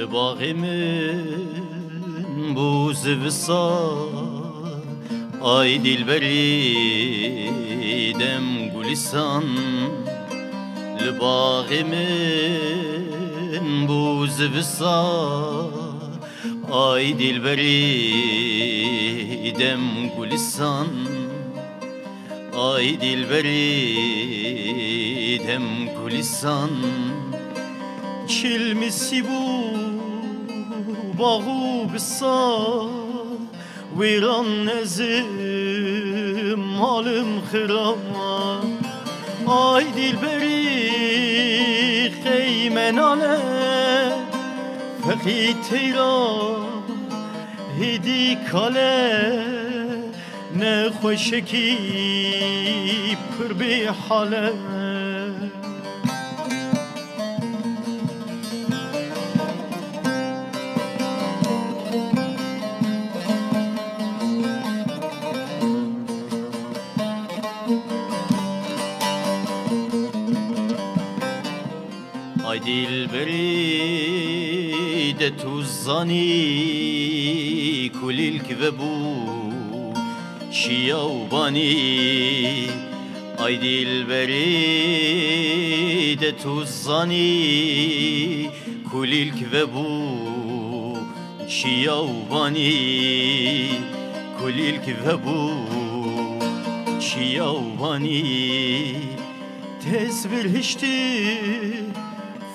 Li baghê min bû zivisar Ay dilberî dem gulisan. Li baghê min bû zivisar Ay dilberî dem gulisan. Ay dilberî dem Çilmisi bu bağı bisan ویران نزم مالم خرام آی دل بری خیمنانه فقی تیرا هیدی کاله نخوشکی پر به حاله dilberi de tuzzani kulilk ve bu şiyavbani Ay dilberi de tuzzani kulilk ve bu şiyavbani kulilk ve bu şiyavbani tezvir hiçti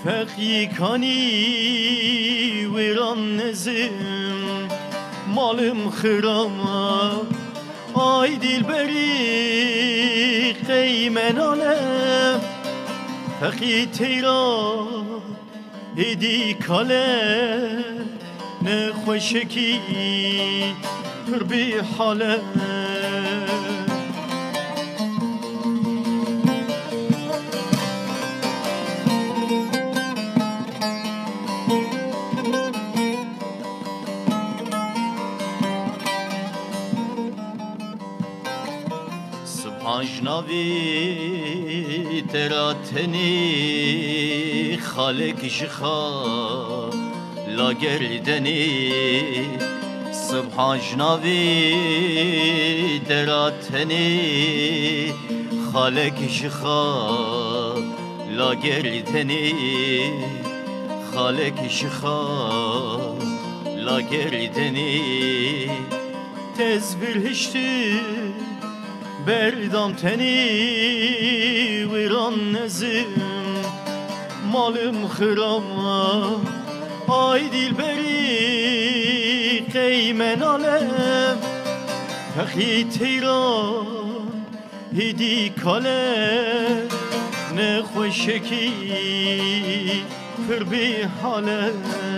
فقی کنی ویران نزیم. مالم خرما آی دل بری آلم فقی تیران ایدی کاله. نخوشکی پر بی حاله. halem آجناوی ترا تنی خالق شخا لا گردنی صبح آجناوی ترا تنی خالق شخا لا گردنی خالق شخا لا گردنی تزبیر هشتی بردم تنی ویران نزیم مالم خرام آی دیل بری قیمن آلم تخی تیران هیدی کاله نخوشکی پر بی حالم